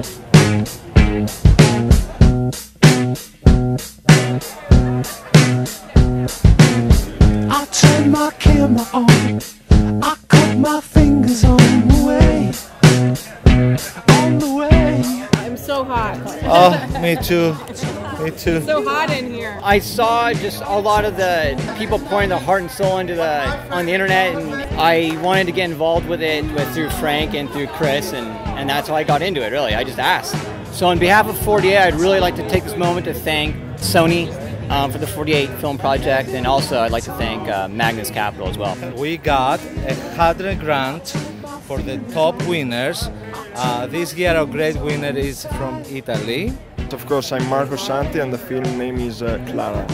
I turn my camera on. I cut my fingers on the way. On the way. I'm so hot. oh, me too. Me too. So hot in here. I saw just a lot of the people pouring their heart and soul into the on the internet, and I wanted to get involved with it with, through Frank and through Chris, and, and that's how I got into it. Really, I just asked. So, on behalf of 48, I'd really like to take this moment to thank Sony um, for the 48 film project, and also I'd like to thank uh, Magnus Capital as well. We got a hundred grant for the top winners. Uh, this year, our great winner is from Italy. Of course, I'm Marco Santi, and the film name is uh, Clara.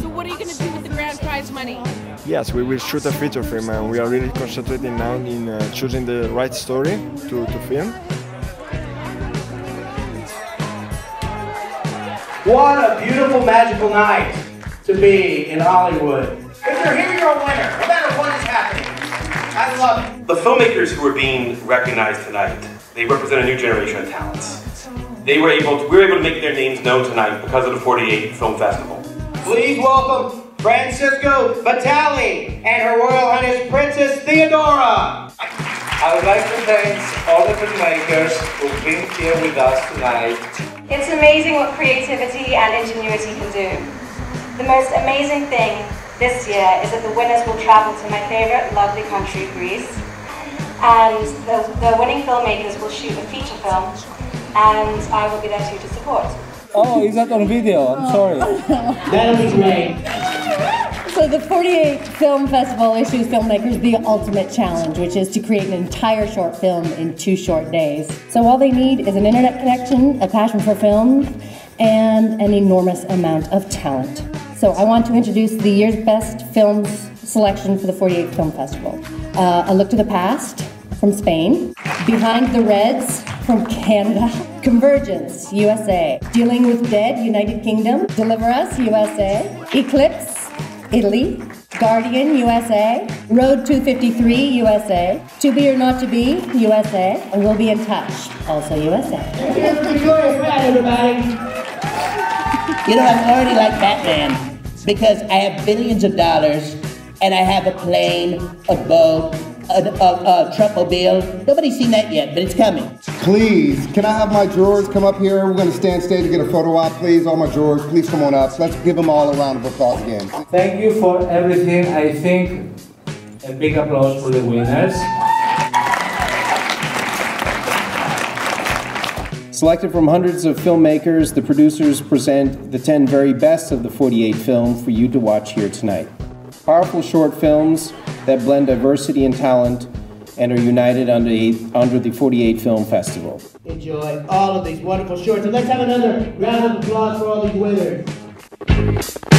So what are you going to do with the grand prize money? Yes, we will shoot a feature film, and we are really concentrating now in uh, choosing the right story to, to film. What a beautiful, magical night to be in Hollywood. If you're here, you're a winner, no matter what is happening. I love it. The filmmakers who are being recognized tonight, they represent a new generation of talents. They were able to, we were able to make their names known tonight because of the 48 Film Festival. Please welcome Francisco Vitali and Her Royal Highness Princess Theodora. I would like to thank all the filmmakers who've been here with us tonight. It's amazing what creativity and ingenuity can do. The most amazing thing this year is that the winners will travel to my favorite lovely country, Greece, and the, the winning filmmakers will shoot a feature film, and I will be there too to support. Oh, is that on video? I'm sorry. That'll be great. So the 48 Film Festival issues filmmakers the ultimate challenge, which is to create an entire short film in two short days. So all they need is an internet connection, a passion for film, and an enormous amount of talent. So I want to introduce the year's best films selection for the 48 Film Festival. Uh, a Look to the Past from Spain, Behind the Reds from Canada, Convergence, USA, Dealing with Dead, United Kingdom, Deliver Us, USA, Eclipse, Italy, Guardian, USA, Road 253, USA, To Be or Not to Be, USA, and We'll Be in Touch, also USA. Here's Victoria Pratt, everybody. You know, I'm already like Batman because I have billions of dollars and I have a plane, a boat, a, a, a truckmobile. Nobody's seen that yet, but it's coming. Please, can I have my drawers come up here? We're going to stand stage and get a photo op, please. All my drawers, please come on up. Let's give them all a round of applause again. Thank you for everything. I think a big applause for the winners. Selected from hundreds of filmmakers, the producers present the 10 very best of the 48 film for you to watch here tonight. Powerful short films that blend diversity and talent and are united under, the- under the 48 Film Festival. Enjoy all of these wonderful shorts. And let's have another round of applause for all these winners.